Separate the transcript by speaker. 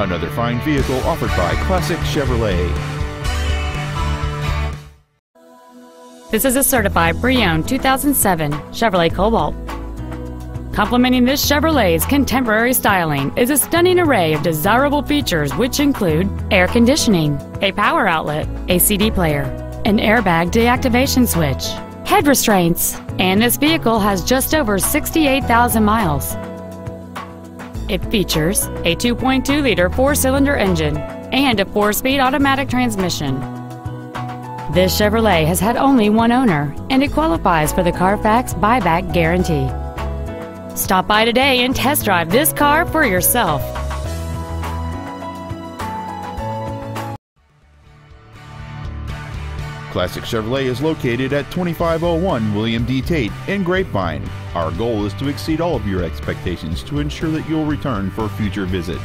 Speaker 1: Another fine vehicle offered by Classic Chevrolet.
Speaker 2: This is a certified pre-owned 2007 Chevrolet Cobalt. Complementing this Chevrolet's contemporary styling is a stunning array of desirable features which include air conditioning, a power outlet, a CD player, an airbag deactivation switch, head restraints, and this vehicle has just over 68,000 miles. It features a 2.2-liter four-cylinder engine and a four-speed automatic transmission. This Chevrolet has had only one owner, and it qualifies for the Carfax buyback guarantee. Stop by today and test drive this car for yourself.
Speaker 1: Classic Chevrolet is located at 2501 William D. Tate in Grapevine. Our goal is to exceed all of your expectations to ensure that you'll return for future visits.